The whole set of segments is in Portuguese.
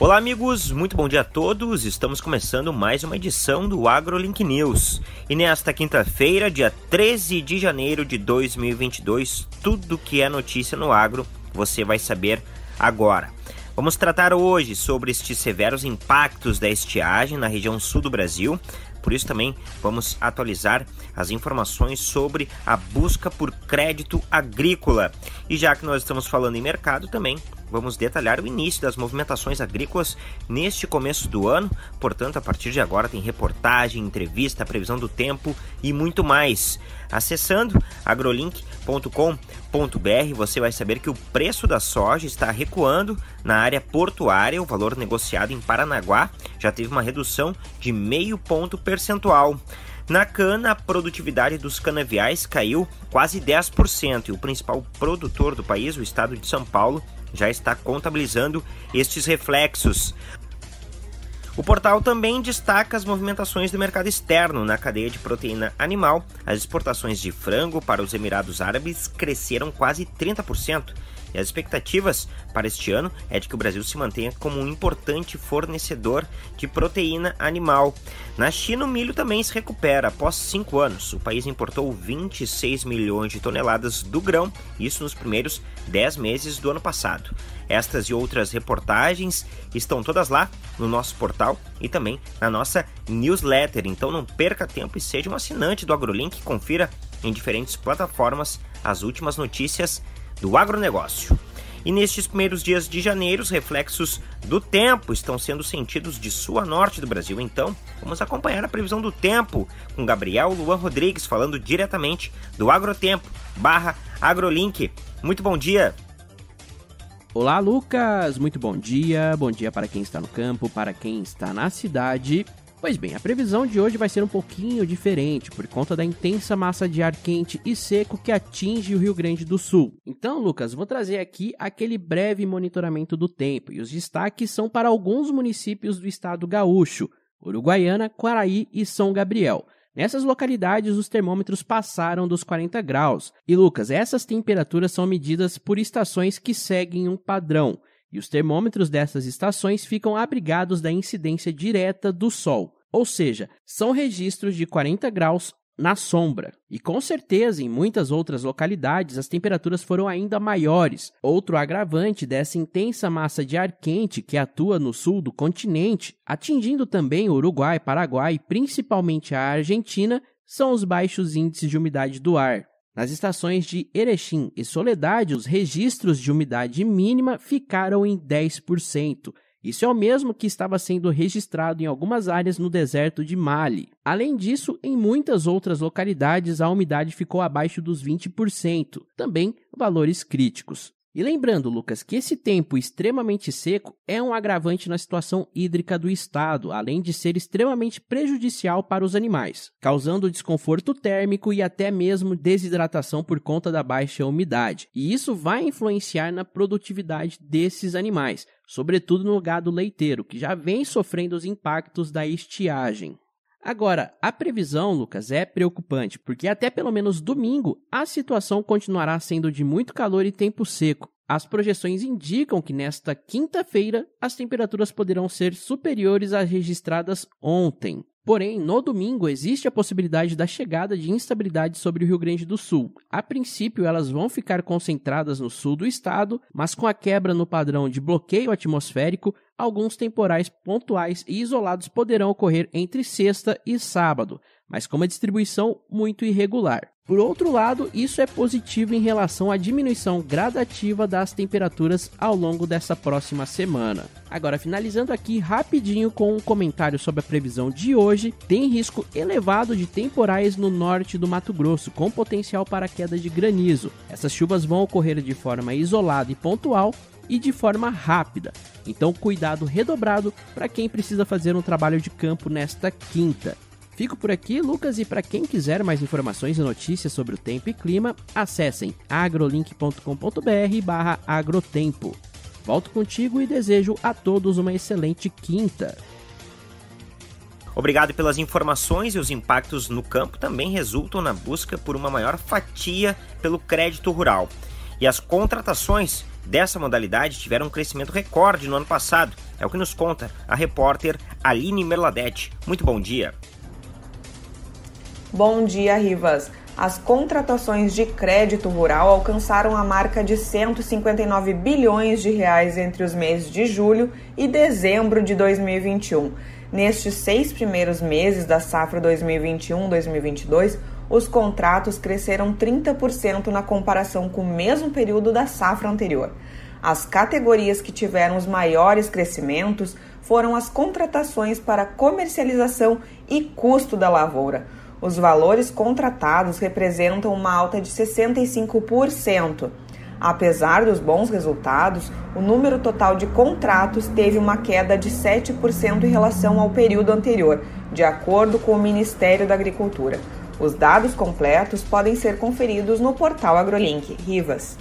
Olá, amigos, muito bom dia a todos. Estamos começando mais uma edição do AgroLink News. E nesta quinta-feira, dia 13 de janeiro de 2022, tudo que é notícia no agro você vai saber agora. Vamos tratar hoje sobre estes severos impactos da estiagem na região sul do Brasil. Por isso também vamos atualizar as informações sobre a busca por crédito agrícola. E já que nós estamos falando em mercado, também vamos detalhar o início das movimentações agrícolas neste começo do ano. Portanto, a partir de agora tem reportagem, entrevista, previsão do tempo e muito mais. Acessando agrolink.com.br, você vai saber que o preço da soja está recuando na área portuária. O valor negociado em Paranaguá já teve uma redução de meio ponto percentual. Na cana, a produtividade dos canaviais caiu quase 10% e o principal produtor do país, o estado de São Paulo, já está contabilizando estes reflexos. O portal também destaca as movimentações do mercado externo na cadeia de proteína animal. As exportações de frango para os Emirados Árabes cresceram quase 30%, e as expectativas para este ano é de que o Brasil se mantenha como um importante fornecedor de proteína animal. Na China, o milho também se recupera. Após cinco anos, o país importou 26 milhões de toneladas do grão, isso nos primeiros 10 meses do ano passado. Estas e outras reportagens estão todas lá no nosso portal e também na nossa newsletter. Então não perca tempo e seja um assinante do AgroLink e confira em diferentes plataformas as últimas notícias do agronegócio. E nestes primeiros dias de janeiro, os reflexos do tempo estão sendo sentidos de sul a norte do Brasil. Então, vamos acompanhar a previsão do tempo com Gabriel Luan Rodrigues falando diretamente do Agrotempo barra AgroLink. Muito bom dia! Olá, Lucas! Muito bom dia. Bom dia para quem está no campo, para quem está na cidade Pois bem, a previsão de hoje vai ser um pouquinho diferente por conta da intensa massa de ar quente e seco que atinge o Rio Grande do Sul. Então, Lucas, vou trazer aqui aquele breve monitoramento do tempo e os destaques são para alguns municípios do estado gaúcho: Uruguaiana, Quaraí e São Gabriel. Nessas localidades, os termômetros passaram dos 40 graus. E Lucas, essas temperaturas são medidas por estações que seguem um padrão e os termômetros dessas estações ficam abrigados da incidência direta do Sol, ou seja, são registros de 40 graus na sombra. E com certeza, em muitas outras localidades, as temperaturas foram ainda maiores. Outro agravante dessa intensa massa de ar quente que atua no sul do continente, atingindo também Uruguai, Paraguai e principalmente a Argentina, são os baixos índices de umidade do ar. Nas estações de Erechim e Soledade, os registros de umidade mínima ficaram em 10%. Isso é o mesmo que estava sendo registrado em algumas áreas no deserto de Mali. Além disso, em muitas outras localidades a umidade ficou abaixo dos 20%, também valores críticos. E lembrando, Lucas, que esse tempo extremamente seco é um agravante na situação hídrica do estado, além de ser extremamente prejudicial para os animais, causando desconforto térmico e até mesmo desidratação por conta da baixa umidade. E isso vai influenciar na produtividade desses animais, sobretudo no gado leiteiro, que já vem sofrendo os impactos da estiagem. Agora, a previsão, Lucas, é preocupante, porque até pelo menos domingo a situação continuará sendo de muito calor e tempo seco. As projeções indicam que nesta quinta-feira as temperaturas poderão ser superiores às registradas ontem. Porém, no domingo existe a possibilidade da chegada de instabilidade sobre o Rio Grande do Sul. A princípio, elas vão ficar concentradas no sul do estado, mas com a quebra no padrão de bloqueio atmosférico, alguns temporais pontuais e isolados poderão ocorrer entre sexta e sábado, mas com uma distribuição muito irregular. Por outro lado, isso é positivo em relação à diminuição gradativa das temperaturas ao longo dessa próxima semana. Agora, finalizando aqui rapidinho com um comentário sobre a previsão de hoje, tem risco elevado de temporais no norte do Mato Grosso, com potencial para queda de granizo. Essas chuvas vão ocorrer de forma isolada e pontual e de forma rápida. Então, cuidado redobrado para quem precisa fazer um trabalho de campo nesta quinta. Fico por aqui, Lucas, e para quem quiser mais informações e notícias sobre o tempo e clima, acessem agrolink.com.br agrotempo. Volto contigo e desejo a todos uma excelente quinta. Obrigado pelas informações e os impactos no campo também resultam na busca por uma maior fatia pelo crédito rural. E as contratações dessa modalidade tiveram um crescimento recorde no ano passado, É o que nos conta a repórter Aline Merladete. Muito bom dia. Bom dia, Rivas. As contratações de crédito rural alcançaram a marca de 159 bilhões de reais entre os meses de julho e dezembro de 2021. Nestes seis primeiros meses da safra 2021-2022, os contratos cresceram 30% na comparação com o mesmo período da safra anterior. As categorias que tiveram os maiores crescimentos foram as contratações para comercialização e custo da lavoura. Os valores contratados representam uma alta de 65%. Apesar dos bons resultados, o número total de contratos teve uma queda de 7% em relação ao período anterior, de acordo com o Ministério da Agricultura. Os dados completos podem ser conferidos no portal AgroLink. Rivas.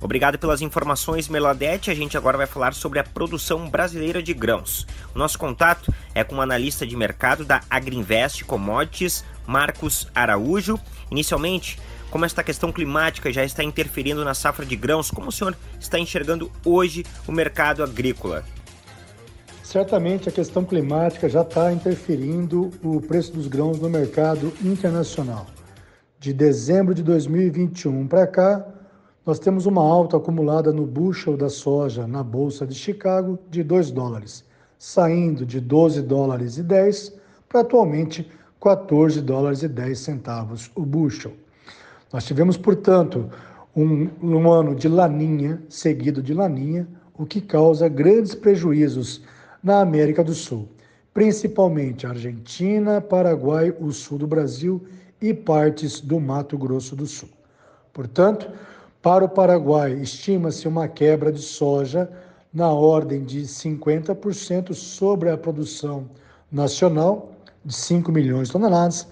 Obrigado pelas informações, Meladete. A gente agora vai falar sobre a produção brasileira de grãos. O nosso contato é com o analista de mercado da Agriinvest Commodities, Marcos Araújo. Inicialmente, como esta questão climática já está interferindo na safra de grãos, como o senhor está enxergando hoje o mercado agrícola? Certamente a questão climática já está interferindo o preço dos grãos no mercado internacional. De dezembro de 2021 para cá, nós temos uma alta acumulada no bushel da soja na Bolsa de Chicago de 2 dólares, saindo de 12 dólares e 10 para atualmente 14 dólares e 10 centavos o bushel. Nós tivemos, portanto, um, um ano de laninha, seguido de laninha, o que causa grandes prejuízos na América do Sul, principalmente Argentina, Paraguai, o sul do Brasil e partes do Mato Grosso do Sul. Portanto, para o Paraguai, estima-se uma quebra de soja na ordem de 50% sobre a produção nacional, de 5 milhões de toneladas.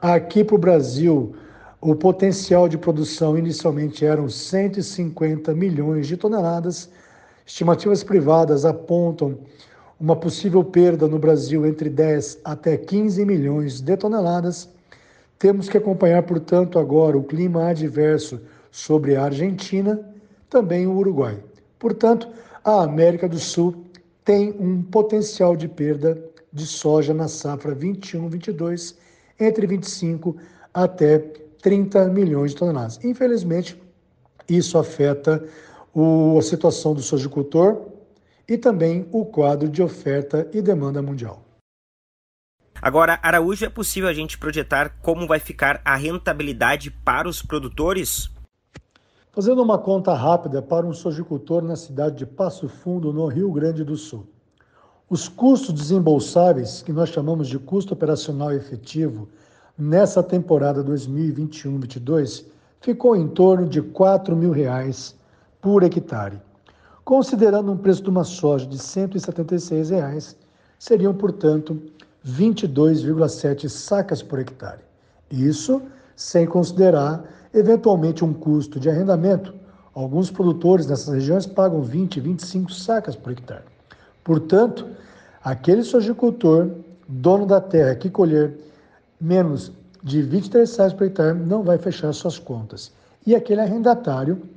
Aqui para o Brasil, o potencial de produção inicialmente eram 150 milhões de toneladas. Estimativas privadas apontam uma possível perda no Brasil entre 10 até 15 milhões de toneladas. Temos que acompanhar, portanto, agora o clima adverso sobre a Argentina, também o Uruguai. Portanto, a América do Sul tem um potencial de perda de soja na safra 21-22 entre 25 até 30 milhões de toneladas. Infelizmente, isso afeta o, a situação do sojicultor e também o quadro de oferta e demanda mundial. Agora, Araújo, é possível a gente projetar como vai ficar a rentabilidade para os produtores? Fazendo uma conta rápida para um sojicultor na cidade de Passo Fundo, no Rio Grande do Sul. Os custos desembolsáveis, que nós chamamos de custo operacional efetivo, nessa temporada 2021-22 ficou em torno de 4 mil reais por hectare. Considerando um preço de uma soja de 176 reais, seriam, portanto, 22,7 sacas por hectare. Isso sem considerar, eventualmente, um custo de arrendamento. Alguns produtores nessas regiões pagam 20, 25 sacas por hectare. Portanto, aquele sojicultor, dono da terra, que colher menos de 23 reais por hectare não vai fechar suas contas. E aquele arrendatário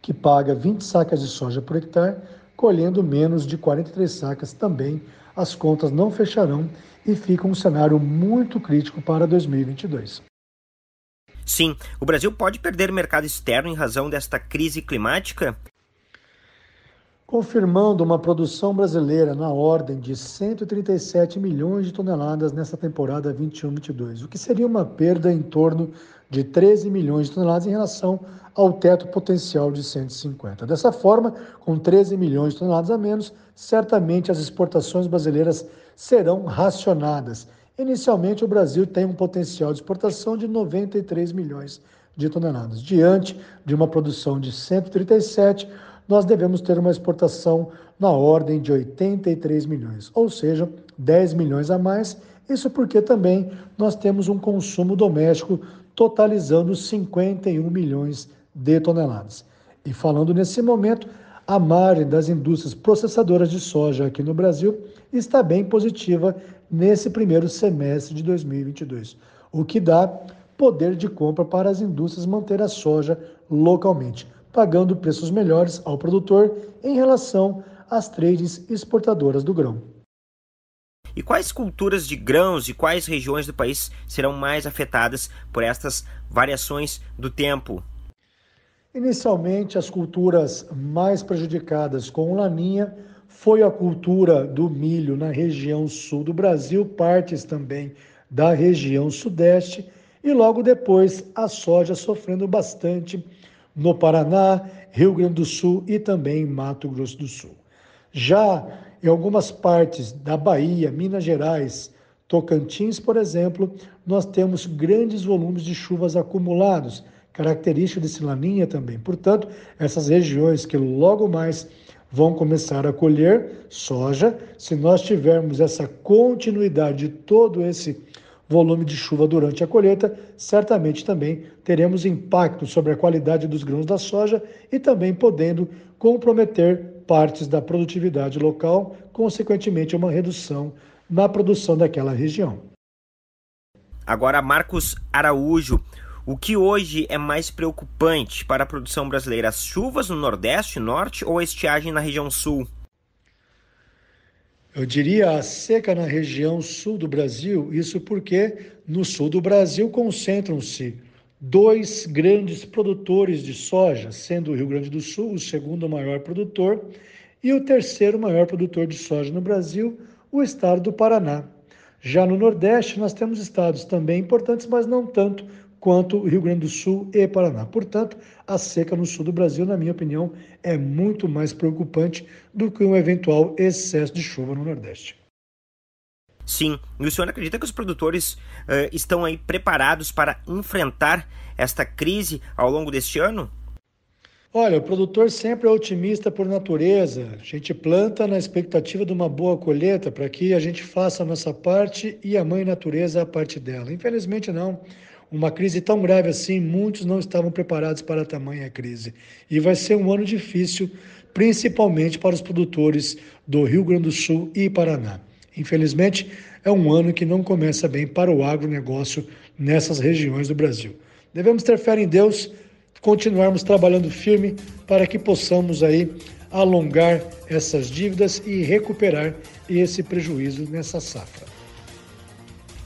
que paga 20 sacas de soja por hectare, colhendo menos de 43 sacas também, as contas não fecharão e fica um cenário muito crítico para 2022. Sim, o Brasil pode perder mercado externo em razão desta crise climática? confirmando uma produção brasileira na ordem de 137 milhões de toneladas nessa temporada 21-22, o que seria uma perda em torno de 13 milhões de toneladas em relação ao teto potencial de 150. Dessa forma, com 13 milhões de toneladas a menos, certamente as exportações brasileiras serão racionadas. Inicialmente, o Brasil tem um potencial de exportação de 93 milhões de toneladas. Diante de uma produção de 137, nós devemos ter uma exportação na ordem de 83 milhões, ou seja, 10 milhões a mais. Isso porque também nós temos um consumo doméstico totalizando 51 milhões de toneladas. E falando nesse momento, a margem das indústrias processadoras de soja aqui no Brasil está bem positiva nesse primeiro semestre de 2022, o que dá poder de compra para as indústrias manter a soja localmente pagando preços melhores ao produtor em relação as trades exportadoras do grão. E quais culturas de grãos e quais regiões do país serão mais afetadas por estas variações do tempo? Inicialmente, as culturas mais prejudicadas com laninha foi a cultura do milho na região sul do Brasil, partes também da região sudeste, e logo depois a soja sofrendo bastante no Paraná, Rio Grande do Sul e também Mato Grosso do Sul. Já em algumas partes da Bahia, Minas Gerais, Tocantins, por exemplo, nós temos grandes volumes de chuvas acumulados, característica desse laninha também. Portanto, essas regiões que logo mais vão começar a colher soja. Se nós tivermos essa continuidade de todo esse volume de chuva durante a colheita, certamente também teremos impacto sobre a qualidade dos grãos da soja e também podendo comprometer partes da produtividade local, consequentemente uma redução na produção daquela região. Agora, Marcos Araújo, o que hoje é mais preocupante para a produção brasileira? As chuvas no Nordeste, Norte ou a estiagem na região Sul? Eu diria a seca na região sul do Brasil, isso porque no sul do Brasil concentram-se dois grandes produtores de soja, sendo o Rio Grande do Sul o segundo maior produtor e o terceiro maior produtor de soja no Brasil, o estado do Paraná. Já no Nordeste, nós temos estados também importantes, mas não tanto quanto Rio Grande do Sul e Paraná. Portanto, a seca no sul do Brasil, na minha opinião, é muito mais preocupante do que um eventual excesso de chuva no Nordeste. Sim, e o senhor acredita que os produtores uh, estão aí preparados para enfrentar esta crise ao longo deste ano? Olha, o produtor sempre é otimista por natureza. A gente planta na expectativa de uma boa colheita para que a gente faça a nossa parte e a mãe natureza a parte dela. Infelizmente, não uma crise tão grave assim, muitos não estavam preparados para tamanha crise. E vai ser um ano difícil, principalmente para os produtores do Rio Grande do Sul e Paraná. Infelizmente, é um ano que não começa bem para o agronegócio nessas regiões do Brasil. Devemos ter fé em Deus, continuarmos trabalhando firme para que possamos aí alongar essas dívidas e recuperar esse prejuízo nessa safra.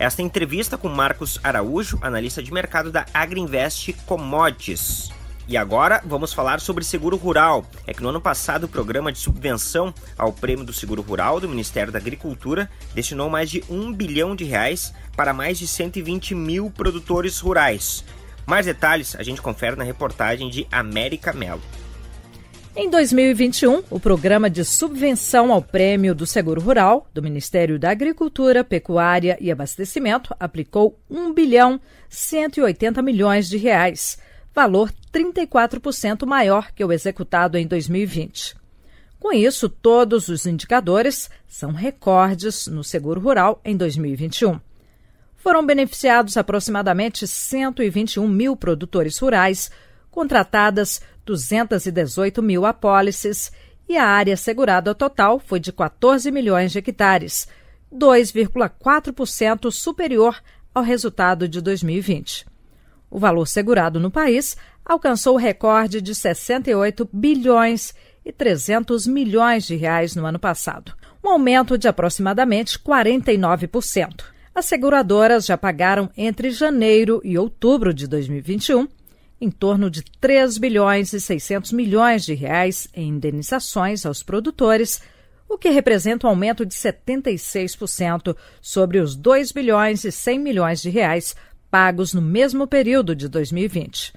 Esta entrevista com Marcos Araújo, analista de mercado da Agriinvest Commodities. E agora vamos falar sobre seguro rural. É que no ano passado o programa de subvenção ao prêmio do seguro rural do Ministério da Agricultura destinou mais de um bilhão de reais para mais de 120 mil produtores rurais. Mais detalhes a gente confere na reportagem de América Melo. Em 2021, o programa de subvenção ao prêmio do Seguro Rural do Ministério da Agricultura, Pecuária e Abastecimento aplicou 1 bilhão 180 milhões de reais, valor 34% maior que o executado em 2020. Com isso, todos os indicadores são recordes no seguro rural em 2021. Foram beneficiados aproximadamente 121 mil produtores rurais, contratadas 218 mil apólices e a área segurada total foi de 14 milhões de hectares, 2,4% superior ao resultado de 2020. O valor segurado no país alcançou o recorde de 68 bilhões e 300 milhões de reais no ano passado, um aumento de aproximadamente 49%. As seguradoras já pagaram entre janeiro e outubro de 2021 em torno de 3 bilhões e 600 milhões de reais em indenizações aos produtores, o que representa um aumento de 76% sobre os 2 bilhões e 100 milhões de reais pagos no mesmo período de 2020.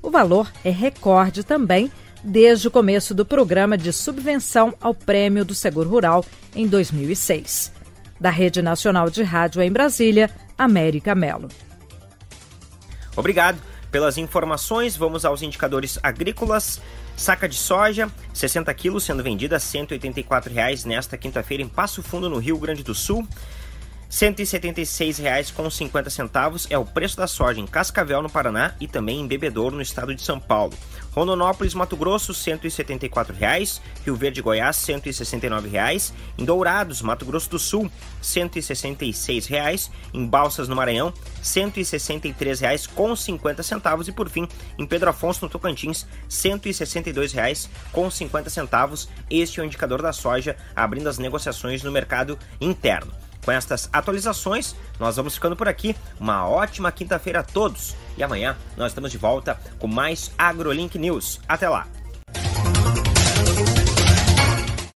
O valor é recorde também desde o começo do programa de subvenção ao Prêmio do Seguro Rural em 2006. Da Rede Nacional de Rádio em Brasília, América Melo. Obrigado. Pelas informações, vamos aos indicadores agrícolas. Saca de soja, 60 quilos, sendo vendida a R$ 184,00 nesta quinta-feira em Passo Fundo, no Rio Grande do Sul. R$ 176,50 é o preço da soja em Cascavel, no Paraná, e também em Bebedouro, no estado de São Paulo. Rondonópolis, Mato Grosso, R$ 174,00. Rio Verde, Goiás, R$ 169,00. Em Dourados, Mato Grosso do Sul, R$ 166,00. Em Balsas, no Maranhão, R$ 163,50. E por fim, em Pedro Afonso, no Tocantins, R$ 162,50. Este é o indicador da soja abrindo as negociações no mercado interno. Com estas atualizações, nós vamos ficando por aqui. Uma ótima quinta-feira a todos. E amanhã nós estamos de volta com mais AgroLink News. Até lá!